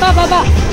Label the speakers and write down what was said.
Speaker 1: ババババ。